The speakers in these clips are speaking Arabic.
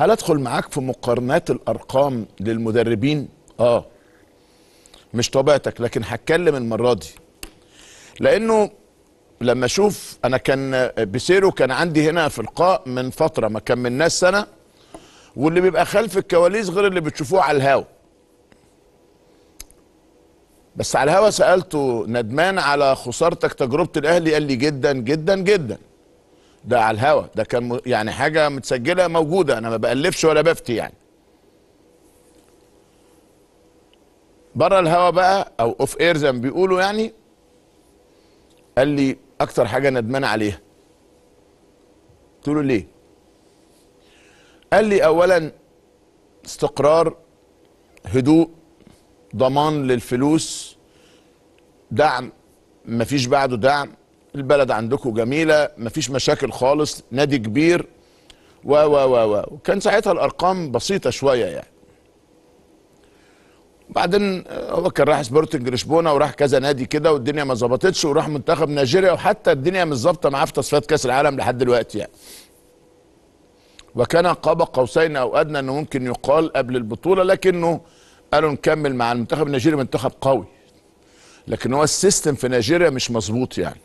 هل أدخل معاك في مقارنات الأرقام للمدربين؟ آه. مش طبيعتك لكن هتكلم المرة دي. لأنه لما أشوف أنا كان بيسيرو كان عندي هنا في لقاء من فترة ما كملناش سنة واللي بيبقى خلف الكواليس غير اللي بتشوفوه على الهوا. بس على الهوا سألته ندمان على خسارتك تجربة الأهلي قال لي جدا جدا جدا. ده على الهوا. ده كان يعني حاجة متسجلة موجودة. أنا ما بألفش ولا بفتي يعني. بره الهوا بقى أو off air زي ما بيقولوا يعني قال لي أكتر حاجة ندمان عليها. قلت له ليه؟ قال لي اولا استقرار هدوء ضمان للفلوس دعم مفيش بعده دعم. البلد عندكم جميلة مفيش مشاكل خالص نادي كبير. و و و و وكان ساعتها الأرقام بسيطة شوية يعني. بعدين هو كان راح سبورتنج لشبونة وراح كذا نادي كده والدنيا ما ظبطتش وراح منتخب نيجيريا وحتى الدنيا مش ظابطة معاه في تصفيات كأس العالم لحد دلوقتي يعني. وكان قاب قوسين أو أدنى إنه ممكن يقال قبل البطولة لكنه قالوا نكمل مع المنتخب النيجيري منتخب قوي. لكن هو ال system في نيجيريا مش مظبوط يعني.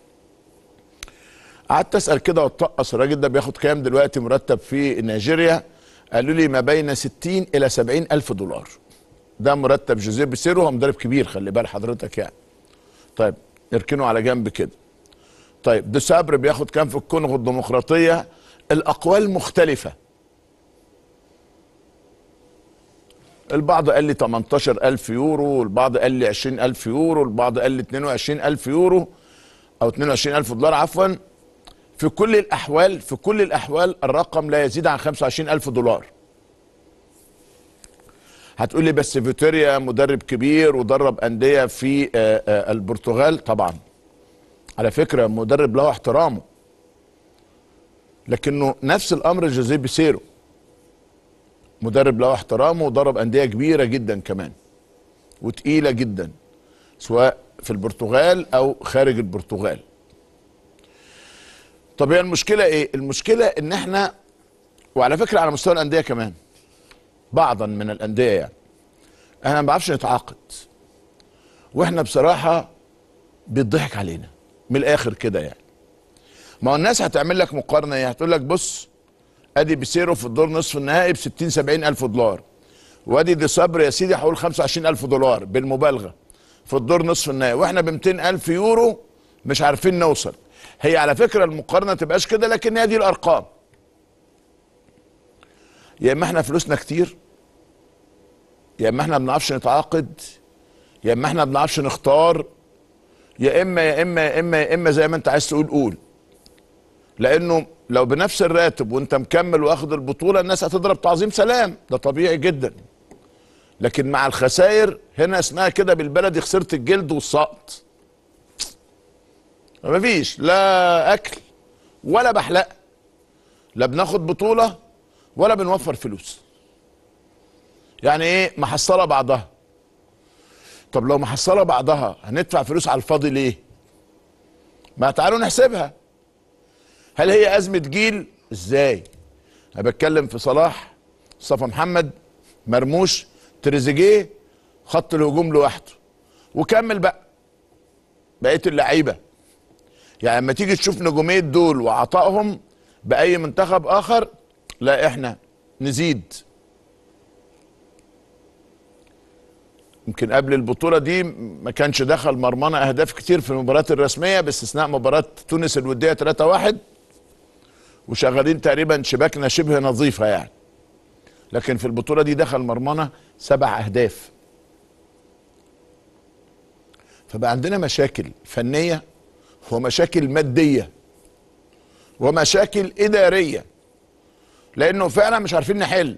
قعدت أسأل كده واتطقص الراجل ده بياخد كام دلوقتي مرتب في نيجيريا؟ قالوا لي ما بين 60 إلى 70 ألف دولار. ده مرتب جوزيه بيسيرو هو مدرب كبير خلي بال حضرتك يعني. طيب نركنه على جنب كده. طيب ديسابر بياخد كام في الكونغو الديمقراطية؟ الأقوال مختلفة. البعض قال لي 18000 يورو البعض قال لي 20000 يورو البعض قال لي 22000 يورو أو 22000 دولار عفوا. في كل الأحوال في كل الأحوال الرقم لا يزيد عن 25000 دولار. هتقول لي بس فيتوريا مدرب كبير ودرب أندية في آه، آه، البرتغال؟ طبعا. على فكرة مدرب له احترامه. لكنه نفس الأمر جوزيه بيسيرو. مدرب له احترامه ودرب أندية كبيرة جدا كمان وتقيلة جدا سواء في البرتغال أو خارج البرتغال. طب هي المشكلة إيه؟ المشكلة إن إحنا وعلى فكرة على مستوى الأندية كمان بعضا من الأندية يعني. إحنا ما بعرفش نتعاقد. وإحنا بصراحة بيضحك علينا من الآخر كده يعني. ما هو الناس هتعمل لك مقارنة إيه هتقول لك بص أدي بيسيرو في الدور نصف النهائي ب 60 70 ألف دولار وأدي دي صبر يا سيدي هقول 25 ألف دولار بالمبالغة في الدور نصف النهائي وإحنا ب 200 ألف يورو مش عارفين نوصل. هي على فكرة المقارنة تبقاش كده لكن هي دي الأرقام. يا إما إحنا فلوسنا كتير يا إما إحنا ما بنعرفش نتعاقد يا إما إحنا ما بنعرفش نختار يا إما يا إما يا إما يا إما زي ما أنت عايز تقول قول. لأنه لو بنفس الراتب وأنت مكمل وآخد البطولة الناس هتضرب تعظيم سلام. ده طبيعي جدا. لكن مع الخسائر هنا اسمها كده بالبلدي خسرت الجلد والسقط. مفيش. لا أكل ولا بحلق لا بناخد بطولة ولا بنوفر فلوس. يعني إيه؟ محصله بعضها. طب لو محصله بعضها هندفع فلوس على الفاضي ليه؟ ما تعالوا نحسبها. هل هي أزمة جيل؟ إزاي؟ أنا بتكلم في صلاح مصطفى محمد مرموش تريزيجيه خط الهجوم لوحده. وكمل بقى. بقيه اللعيبة. يعني لما تيجي تشوف نجومية دول وعطائهم بأي منتخب آخر لا إحنا نزيد. يمكن قبل البطولة دي ما كانش دخل مرمانا أهداف كتير في المباريات الرسمية باستثناء مباراة تونس الودية 3-1 وشغالين تقريبا شباكنا شبه نظيفة يعني. لكن في البطولة دي دخل مرمانا سبع أهداف. فبقى عندنا مشاكل فنية ومشاكل مادية ومشاكل إدارية. لأنه فعلا مش عارفين نحل.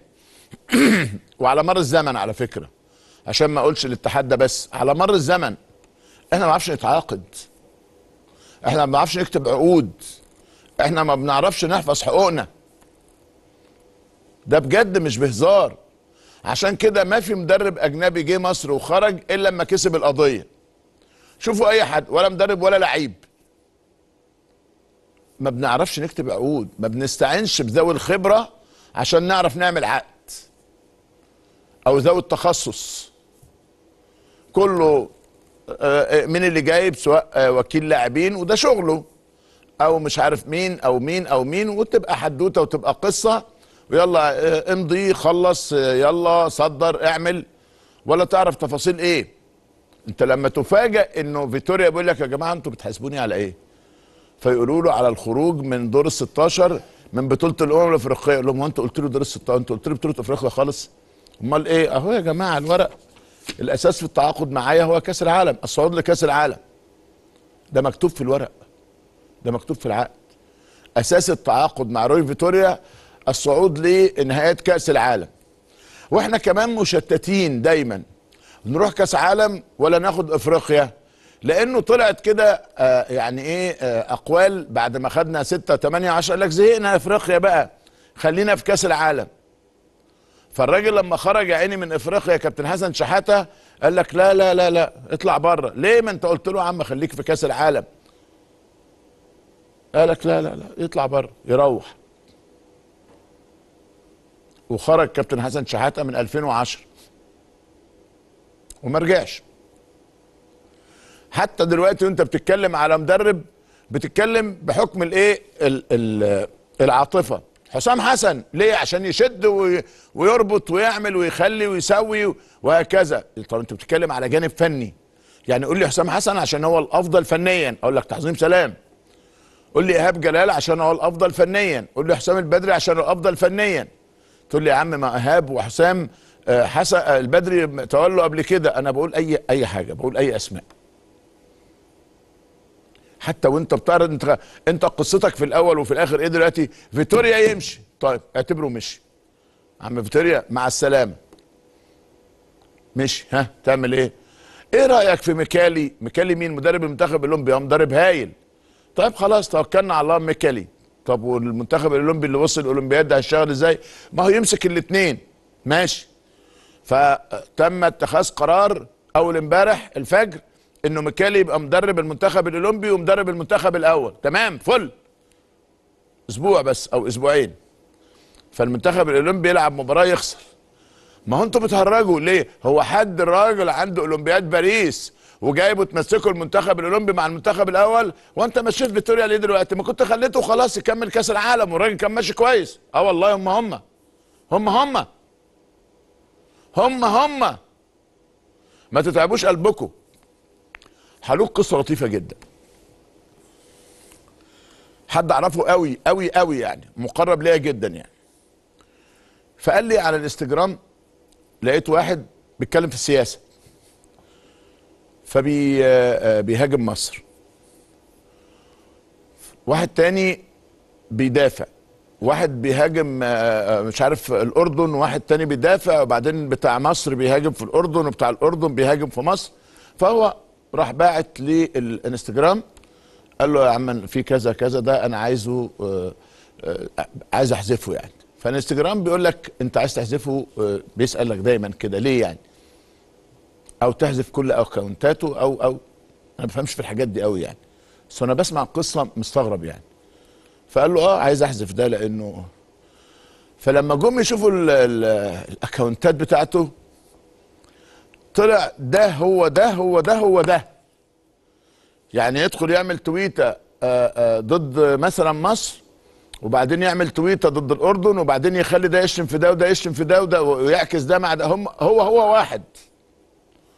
وعلى مر الزمن على فكرة. عشان ما أقولش الاتحاد ده بس على مر الزمن إحنا ما بنعرفش نتعاقد. إحنا ما بنعرفش نكتب عقود. إحنا ما بنعرفش نحفظ حقوقنا. ده بجد مش بهزار. عشان كده ما في مدرب أجنبي جه مصر وخرج إلا لما كسب القضية. شوفوا أي حد ولا مدرب ولا لعيب. ما بنعرفش نكتب عقود ما بنستعينش بذوي الخبرة عشان نعرف نعمل عقد أو ذوي التخصص. كله آه، من اللي جايب؟ سواء آه، وكيل لاعبين وده شغله. أو مش عارف مين أو مين أو مين وتبقى حدوتة وتبقى قصة. ويلا آه، امضي خلص آه، يلا صدر اعمل. ولا تعرف تفاصيل إيه؟ أنت لما تفاجئ إنه فيتوريا بيقول لك يا جماعة أنتوا بتحاسبوني على إيه؟ فيقولوا له على الخروج من دور ال 16 من بطولة الأمم الأفريقية. يقول لهم هو أنتوا قلت له دور ال 16 أنتوا قلت له بطولة أفريقيا خالص؟ أمال إيه؟ أهو يا جماعة الورق. الأساس في التعاقد معايا هو كأس العالم. الصعود لكأس العالم. ده مكتوب في الورق. ده مكتوب في العقد. أساس التعاقد مع روي فيتوريا الصعود لنهايات كأس العالم. وإحنا كمان مشتتين دايما. نروح كأس عالم ولا ناخد أفريقيا؟ لأنه طلعت كده آه يعني إيه آه اقوال بعد ما خدنا 6 8 10 قال لك زهقنا إفريقيا بقى خلينا في كأس العالم. فالراجل لما خرج عيني من إفريقيا يا كابتن حسن شحاتة قال لك لا لا لا لا اطلع بره. ليه؟ ما انت قلت له يا عم خليك في كأس العالم. قال لك لا لا لا يطلع بره يروح. وخرج كابتن حسن شحاتة من 2010 وما رجعش. حتى دلوقتي وانت بتتكلم على مدرب بتتكلم بحكم الايه؟ ال- ال- العاطفة. حسام حسن ليه؟ عشان يشد وي- ويربط ويعمل ويخلي ويسوي وهكذا. طب انت بتتكلم على جانب فني. يعني قول لي حسام حسن عشان هو الأفضل فنيا. أقول لك تعظيم سلام. قول لي إيهاب جلال عشان هو الأفضل فنيا. قول لي حسام البدري عشان هو الأفضل فنيا. تقول لي يا عم ما إيهاب وحسام آه، حسن آه، البدري تولوا قبل كده. أنا بقول اي أي حاجة بقول أي أسماء. حتى وانت بتعرض انت انت قصتك في الأول وفي الآخر إيه دلوقتي؟ فيتوريا يمشي. طيب اعتبره مشي. عم فيتوريا مع السلامة. مشي ها؟ تعمل إيه؟ إيه رأيك في ميكالي؟ ميكالي مين؟ مدرب المنتخب الأولمبي. مدرب هايل. طيب خلاص توكلنا على الله. ميكالي. طب والمنتخب الأولمبي اللي وصل الأولمبياد ده هيشتغل إزاي؟ ما هو يمسك الاثنين ماشي. فتم اتخاذ قرار أول امبارح الفجر انه ميكالي يبقى مدرب المنتخب الأولمبي ومدرب المنتخب الأول. تمام فل. أسبوع بس أو أسبوعين. فالمنتخب الأولمبي يلعب مباراة يخسر. ما هو أنتوا بتهرجوا ليه؟ هو حد الراجل عنده أولمبياد باريس وجايبه تمسكه المنتخب الأولمبي مع المنتخب الأول؟ وأنت مشيت فيتوريا ليه دلوقتي؟ ما كنت خليته خلاص يكمل كأس العالم والراجل كان ماشي كويس. آه والله هم هم. هم هم. هم هم. ما تتعبوش قلبكم هلوك قصة لطيفة جدا. حد أعرفه قوي قوي قوي يعني مقرب ليا جدا يعني. فقال لي على الإنستجرام لقيت واحد بيتكلم في السياسة. فبي آه، مصر. واحد تاني بيدافع. واحد بيهاجم آه، آه، مش عارف الأردن واحد تاني بيدافع وبعدين بتاع مصر بيهاجم في الأردن وبتاع الأردن بيهاجم في مصر. فهو راح باعت للانستجرام قال له يا عم في كذا كذا ده أنا عايزه آه، آه، عايز أحذفه يعني. فالانستجرام بيقول لك أنت عايز تحذفه آه، بيسألك دايما كده ليه يعني؟ أو تحذف كل أكونتاته أو أو. أنا ما بفهمش في الحاجات دي قوي يعني. بس أنا بسمع القصة مستغرب يعني. فقال له آه عايز أحذف ده لأنه فلما جم يشوفوا ال- ال- الأكونتات بتاعته طلع ده هو ده هو ده هو ده. يعني يدخل يعمل تويتة آه، آه، ضد مثلا مصر وبعدين يعمل تويتة ضد الأردن وبعدين يخلي ده يشتم في ده وده يشتم في ده وده ويعكس ده مع ده. هم هو هو واحد.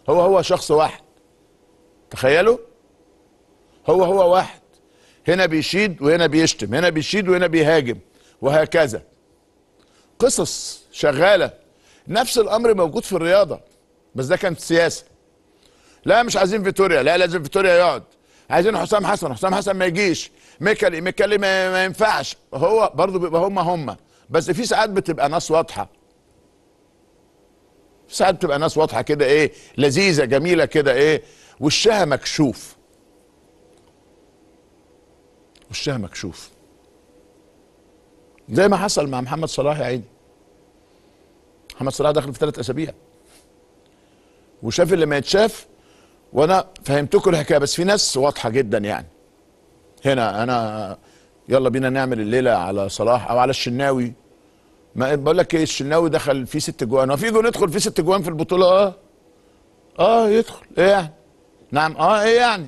هو هو شخص واحد. تخيلوا؟ هو هو واحد. هنا بيشيد وهنا بيشتم هنا بيشيد وهنا بيهاجم وهكذا. قصص شغالة. نفس الأمر موجود في الرياضة. بس ده كان سياسة. لا مش عايزين فيتوريا. لا لازم فيتوريا يقعد. عايزين حسام حسن. حسام حسن ما يجيش. ميكالي ميكالي ما, ما ينفعش. هو برضه بيبقى هم هم بس في ساعات بتبقى ناس واضحة. في ساعات بتبقى ناس واضحة كده إيه لذيذة جميلة كده إيه وشها مكشوف. وشها مكشوف. زي ما حصل مع محمد صلاح يا عيني. محمد صلاح دخل في ثلاث أسابيع. وشاف اللي ما يتشاف وأنا فهمتكم الحكاية بس في ناس واضحة جدا يعني. هنا أنا يلا بينا نعمل الليلة على صلاح أو على الشناوي. ما بقول لك إيه الشناوي دخل فيه ست جوان. وفي جون يدخل فيه ست جوان في البطولة؟ آه. آه يدخل. إيه يعني؟ نعم. آه إيه يعني؟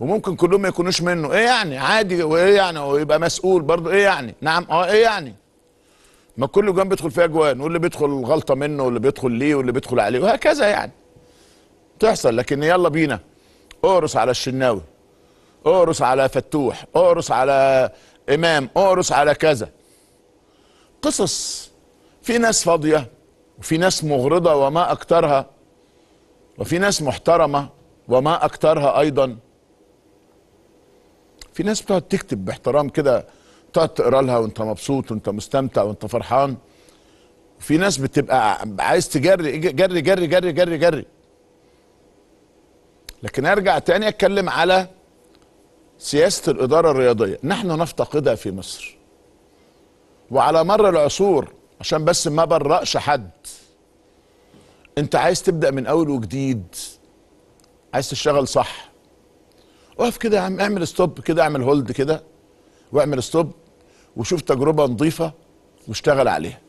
وممكن كلهم ما يكونوش منه. إيه يعني؟ عادي. وإيه يعني؟ ويبقى مسؤول برضه. إيه يعني؟ نعم. آه إيه يعني؟ ما كل جوان بيدخل فيها جوان واللي بيدخل غلطة منه واللي بيدخل ليه واللي بيدخل عليه وهكذا يعني. تحصل لكن يلا بينا. اقرص على الشناوي اقرص على فتوح اقرص على امام اقرص على كذا. قصص. في ناس فاضية وفي ناس مغرضة وما أكترها وفي ناس محترمة وما أكترها أيضا. في ناس بتقعد تكتب باحترام كده تقعد تقرأ لها وانت مبسوط وانت مستمتع وانت فرحان. في ناس بتبقى عايز تجري جري جري جري جري جري. لكن أرجع تاني أتكلم على سياسة الإدارة الرياضية. نحن نفتقدها في مصر. وعلى مر العصور عشان بس ما برأش حد. أنت عايز تبدأ من أول وجديد. عايز تشتغل صح. اقف كده يا عم اعمل stop كده اعمل hold كده واعمل stop وشوف تجربة نظيفة واشتغل عليها.